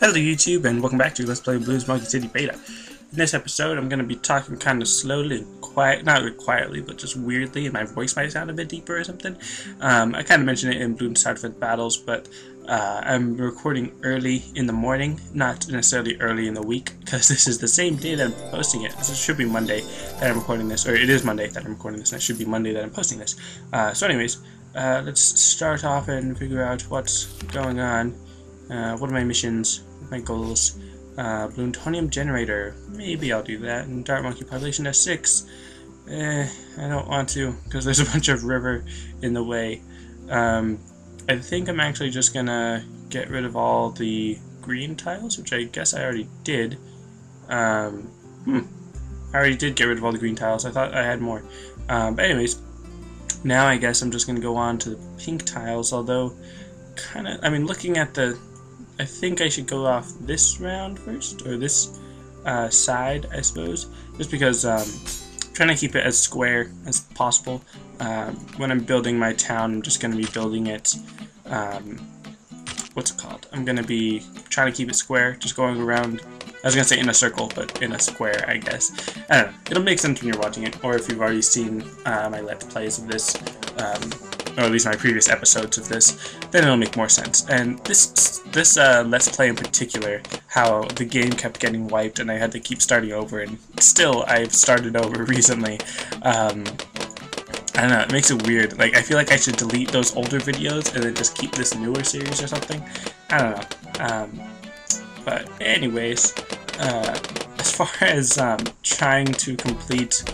Hello YouTube and welcome back to Let's Play Bloons Monkey City Beta. In this episode I'm going to be talking kind of slowly and quiet, not really quietly, but just weirdly and my voice might sound a bit deeper or something. Um, I kind of mentioned it in Bloons Tower Defense Battles, but uh, I'm recording early in the morning, not necessarily early in the week, because this is the same day that I'm posting it. This should be Monday that I'm recording this, or it is Monday that I'm recording this, and it should be Monday that I'm posting this. Uh, so anyways, uh, let's start off and figure out what's going on. Uh, what are my missions? My goals. Uh, Bloontonium Generator. Maybe I'll do that. And Dart Monkey Population at 6. Eh, I don't want to, because there's a bunch of river in the way. Um, I think I'm actually just gonna get rid of all the green tiles, which I guess I already did. Um, hmm. I already did get rid of all the green tiles. I thought I had more. Um, but anyways, now I guess I'm just gonna go on to the pink tiles, although kind of, I mean, looking at the I think I should go off this round first, or this uh, side, I suppose, just because um, I'm trying to keep it as square as possible. Um, when I'm building my town, I'm just going to be building it, um, what's it called? I'm going to be trying to keep it square, just going around, I was going to say in a circle, but in a square, I guess. I don't know, it'll make sense when you're watching it, or if you've already seen uh, my Let's Plays of this, um, or at least my previous episodes of this, then it'll make more sense. And this this uh, Let's Play in particular, how the game kept getting wiped and I had to keep starting over, and still I've started over recently. Um, I don't know, it makes it weird. Like, I feel like I should delete those older videos and then just keep this newer series or something. I don't know. Um, but anyways, uh, as far as um, trying to complete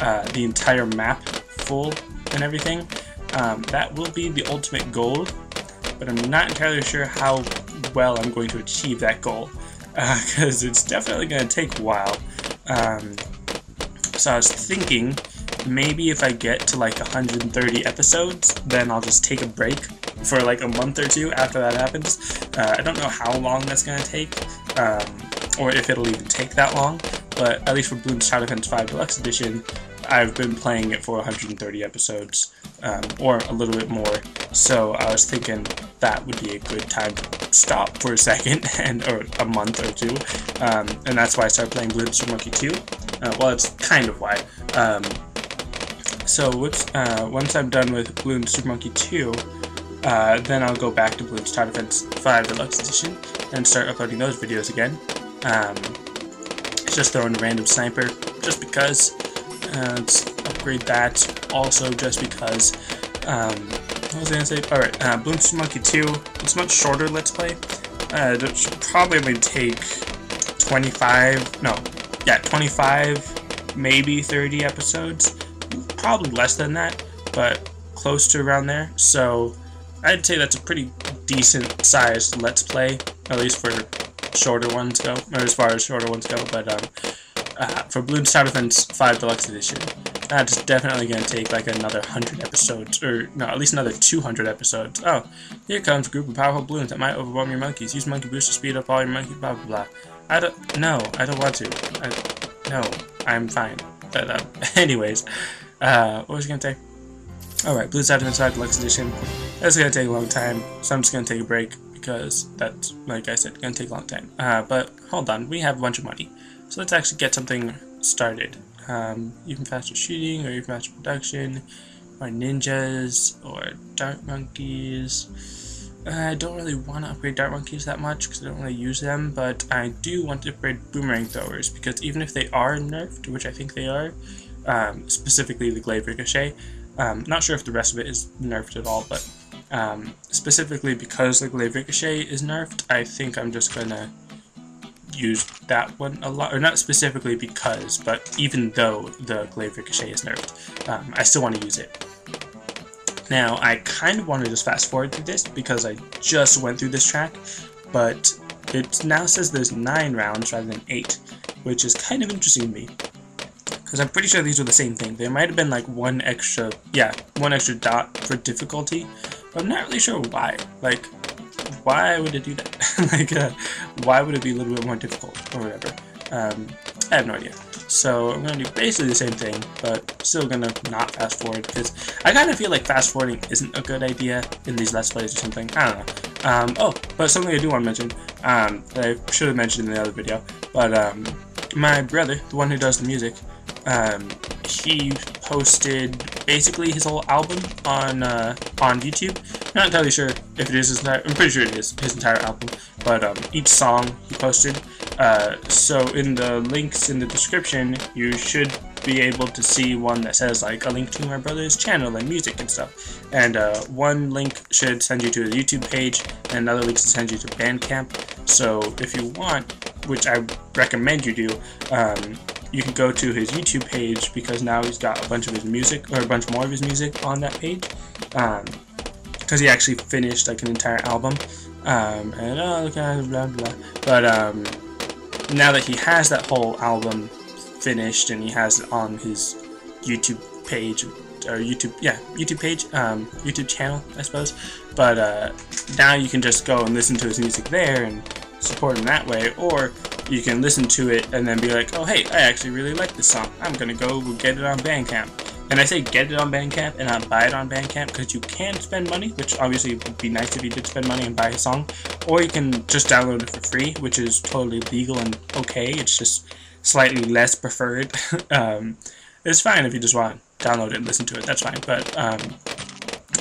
uh, the entire map full and everything, um, that will be the ultimate goal, but I'm not entirely sure how well I'm going to achieve that goal, because uh, it's definitely going to take a while. Um, so I was thinking, maybe if I get to like 130 episodes, then I'll just take a break for like a month or two after that happens. Uh, I don't know how long that's going to take, um, or if it'll even take that long, but at least for Bloons Defense 5 Deluxe Edition, I've been playing it for 130 episodes, um, or a little bit more, so I was thinking that would be a good time to stop for a second, and or a month or two, um, and that's why I started playing Super Monkey 2. Uh, well, it's kind of why. Um, so uh, once I'm done with Bloons Super Monkey 2, uh, then I'll go back to Bloons Tower Defense 5 Deluxe Edition and start uploading those videos again. Um, just throwing a random sniper, just because let's upgrade that also just because. Um, what was I gonna say? Alright, uh, Monkey 2. It's much shorter Let's Play. Uh, it should probably take 25, no, yeah, 25, maybe 30 episodes. Probably less than that, but close to around there. So I'd say that's a pretty decent sized Let's Play, at least for shorter ones go, or as far as shorter ones go, but um, uh, for Bloons Tower Defense 5 Deluxe Edition, that's definitely going to take like another 100 episodes, or no, at least another 200 episodes. Oh, here comes a group of powerful balloons that might overwhelm your monkeys. Use Monkey Boost to speed up all your monkey, blah blah blah. I don't, no, I don't want to. I, no, I'm fine. But, anyways, uh, what was I going to say? Alright, Tower Defense 5 Deluxe Edition. That's going to take a long time, so I'm just going to take a break because that's, like I said, going to take a long time. Uh, but hold on, we have a bunch of money. So let's actually get something started. Um, even faster shooting, or even faster production, or ninjas, or dart monkeys. I don't really want to upgrade dart monkeys that much because I don't really use them, but I do want to upgrade boomerang throwers because even if they are nerfed, which I think they are, um, specifically the glaive ricochet, um, not sure if the rest of it is nerfed at all, but um, specifically because the glaive ricochet is nerfed, I think I'm just gonna used that one a lot, or not specifically because, but even though the Glaive Ricochet is nerfed, um, I still want to use it. Now, I kind of want to just fast forward through this because I just went through this track, but it now says there's 9 rounds rather than 8, which is kind of interesting to me. Because I'm pretty sure these are the same thing. There might have been like one extra, yeah, one extra dot for difficulty, but I'm not really sure why. Like, why would it do that? like, uh, why would it be a little bit more difficult or whatever? Um, I have no idea. So I'm going to do basically the same thing, but still going to not fast forward because I kind of feel like fast forwarding isn't a good idea in these Let's Plays or something. I don't know. Um, oh, but something I do want to mention, um, that I should have mentioned in the other video, but um, my brother, the one who does the music, um, he posted basically his whole album on uh, on YouTube. I'm not entirely sure if it is his entire. I'm pretty sure it is his entire album, but um, each song he posted. Uh, so in the links in the description, you should be able to see one that says like a link to my brother's channel and music and stuff. And uh, one link should send you to the YouTube page, and another link should send you to Bandcamp. So if you want, which I recommend you do, um, you can go to his YouTube page because now he's got a bunch of his music or a bunch more of his music on that page. Um, because he actually finished like an entire album. Um, and oh, kind of blah blah. But um, now that he has that whole album finished and he has it on his YouTube page or YouTube, yeah, YouTube page, um, YouTube channel, I suppose. But uh, now you can just go and listen to his music there and support him that way, or you can listen to it and then be like, oh hey, I actually really like this song. I'm gonna go get it on Bandcamp. And I say get it on Bandcamp and not buy it on Bandcamp because you can spend money, which obviously would be nice if you did spend money and buy a song, or you can just download it for free, which is totally legal and okay. It's just slightly less preferred. um, it's fine if you just want to download it and listen to it. That's fine, but um,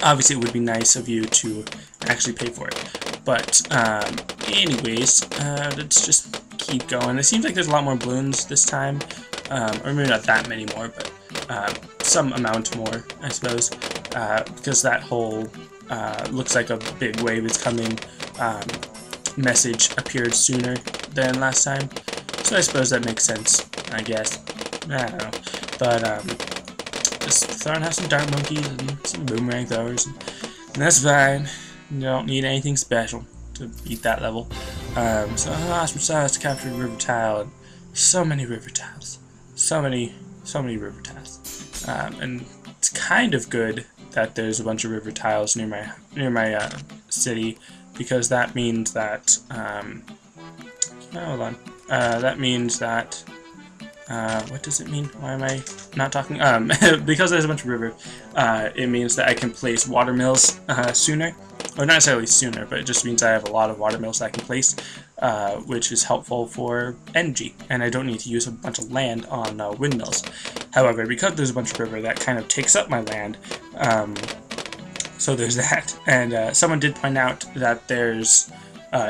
obviously it would be nice of you to actually pay for it. But um, anyways, uh, let's just keep going. It seems like there's a lot more balloons this time, um, or maybe not that many more, but uh, some amount more, I suppose, uh, because that whole uh, looks like a big wave is coming um, message appeared sooner than last time. So I suppose that makes sense, I guess. I don't know. But, um, just throwing out some dart monkeys and some boomerang throwers, and, and that's fine. You don't need anything special to beat that level. Um, so I to capture river tile, and so many river tiles. So many, so many river tiles. Um, and it's kind of good that there's a bunch of river tiles near my near my uh, city because that means that um, oh, hold on uh, that means that uh, what does it mean? Why am I not talking? Um, because there's a bunch of river, uh, it means that I can place water mills uh, sooner. Or not necessarily sooner, but it just means I have a lot of water mills that I can place, uh, which is helpful for energy, and I don't need to use a bunch of land on uh, windmills. However, because there's a bunch of river, that kind of takes up my land, um, so there's that. And uh, someone did point out that there's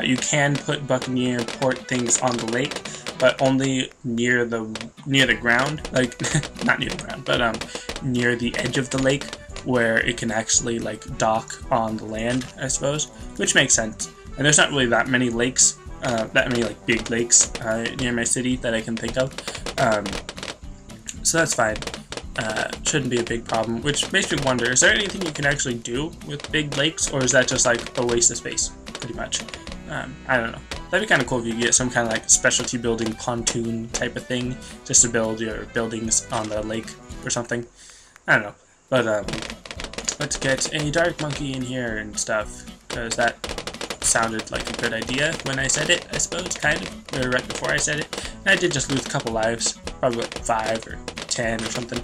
you can put Buccaneer port things on the lake, but only near the near the ground, like not near the ground, but um near the edge of the lake where it can actually like dock on the land, I suppose, which makes sense. And there's not really that many lakes, uh, that many like big lakes uh, near my city that I can think of, um, so that's fine. Uh, shouldn't be a big problem, which makes me wonder, is there anything you can actually do with big lakes, or is that just like a waste of space, pretty much? Um, I don't know. That'd be kind of cool if you get some kind of like specialty building pontoon type of thing, just to build your buildings on the lake or something. I don't know. But um, let's get a dart monkey in here and stuff, because that sounded like a good idea when I said it, I suppose, kind of, or right before I said it. And I did just lose a couple lives, probably like 5 or 10 or something.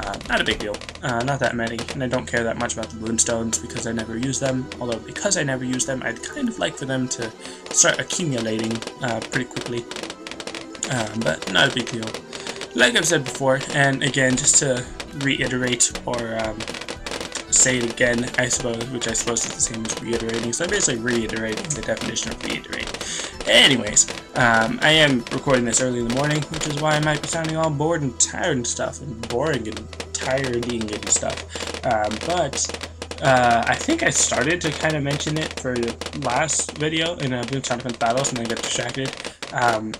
Uh, not a big deal, uh, not that many, and I don't care that much about the Bloonstones because I never use them, although because I never use them, I'd kind of like for them to start accumulating uh, pretty quickly, um, but not a big deal. Like I've said before, and again, just to reiterate or um, say it again, I suppose, which I suppose is the same as reiterating, so I'm basically reiterating the definition of reiterate. Anyways, um, I am recording this early in the morning, which is why I might be sounding all bored and tired and stuff, and boring and tiring and stuff. Um, but uh, I think I started to kind of mention it for the last video in a Bloons Defense Battles, and then I got distracted. Um,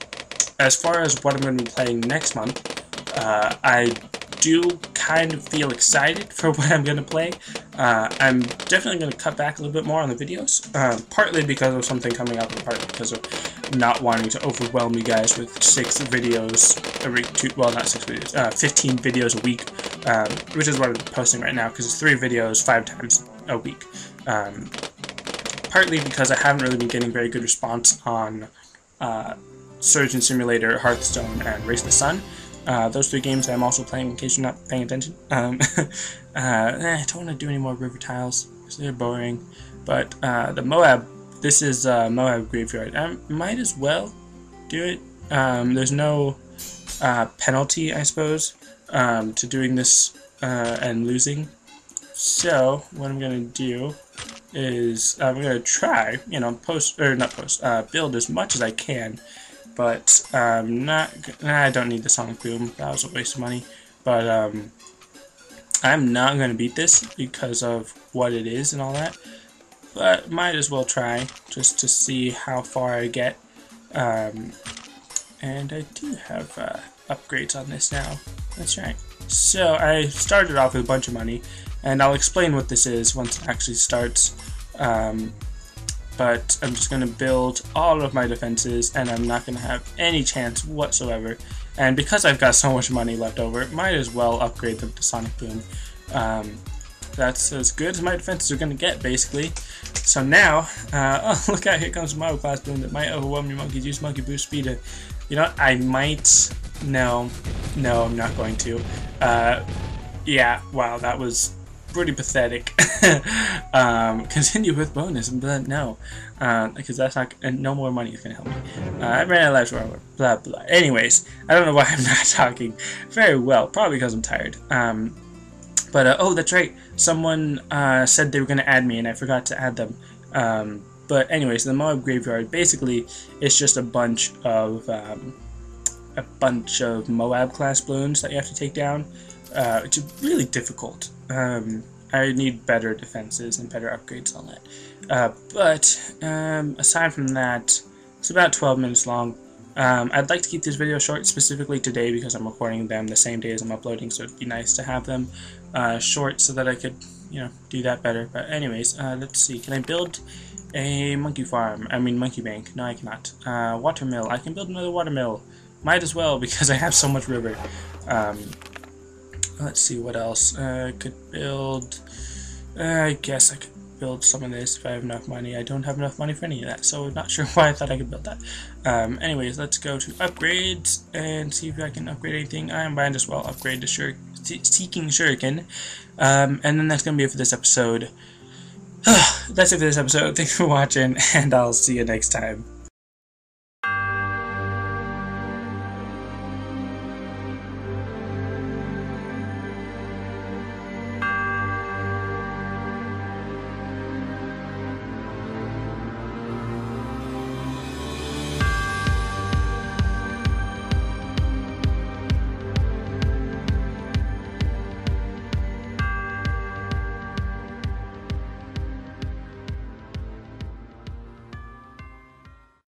as far as what I'm going to be playing next month, uh, I do kind of feel excited for what I'm going to play. Uh, I'm definitely going to cut back a little bit more on the videos, uh, partly because of something coming up, and partly because of not wanting to overwhelm you guys with six videos every two, well, not six videos, uh, 15 videos a week, um, which is what I'm posting right now, because it's three videos five times a week. Um, partly because I haven't really been getting very good response on uh, Surgeon Simulator, Hearthstone, and Race the Sun, Uh, those three games I'm also playing in case you're not paying attention. Um, uh, eh, I don't want to do any more river tiles because they're boring. But uh, the Moab, this is uh, Moab Graveyard. I might as well do it. Um, there's no uh, penalty, I suppose, um, to doing this and losing. So what I'm gonna do is I'm gonna try, you know, post or not post, build as much as I can, but um, not. Nah, I don't need the sonic boom. That was a waste of money. But um, I'm not gonna beat this because of what it is and all that. But might as well try just to see how far I get. Um, and I do have uh, upgrades on this now. That's right. So I started off with a bunch of money, and I'll explain what this is once it actually starts. Um, but I'm just going to build all of my defenses, and I'm not going to have any chance whatsoever. And because I've got so much money left over, might as well upgrade them to Sonic Boom. Um, that's as good as my defenses are going to get, basically. So now, uh, oh, look out, here comes my Class Bloon that might overwhelm your monkeys. Use Monkey Boost Speed. You know, I might... No, no, I'm not going to. Uh, yeah, wow, that was pretty pathetic. um, continue with bonus, but no, because uh, that's not, and no more money is to help me. Uh, I ran out of life, blah, blah. Anyways, I don't know why I'm not talking very well, probably because I'm tired. Um, but, uh, oh, that's right, someone uh, said they were going to add me, and I forgot to add them. Um, but anyways, the Moab Graveyard, basically, it's just a bunch of, um, a bunch of Moab class balloons that you have to take down. Uh, it's really difficult. Um, I need better defenses and better upgrades on that. Uh, but um, aside from that, it's about 12 minutes long. Um, I'd like to keep this video short specifically today because I'm recording them the same day as I'm uploading, so it'd be nice to have them uh, short so that I could, you know, do that better. But anyways, uh, let's see. Can I build a monkey farm? I mean monkey bank. No, I cannot. Uh, water mill. I can build another water mill. Might as well because I have so much river. Um, let's see what else. Uh, I could build... Uh, I guess I could build some of this if I have enough money. I don't have enough money for any of that, so I'm not sure why I thought I could build that. Um, anyways, let's go to upgrades and see if I can upgrade anything. I might as well upgrade to Shur Seeking Shuriken. Um, and then that's going to be it for this episode. that's it for this episode. Thanks for watching, and I'll see you next time.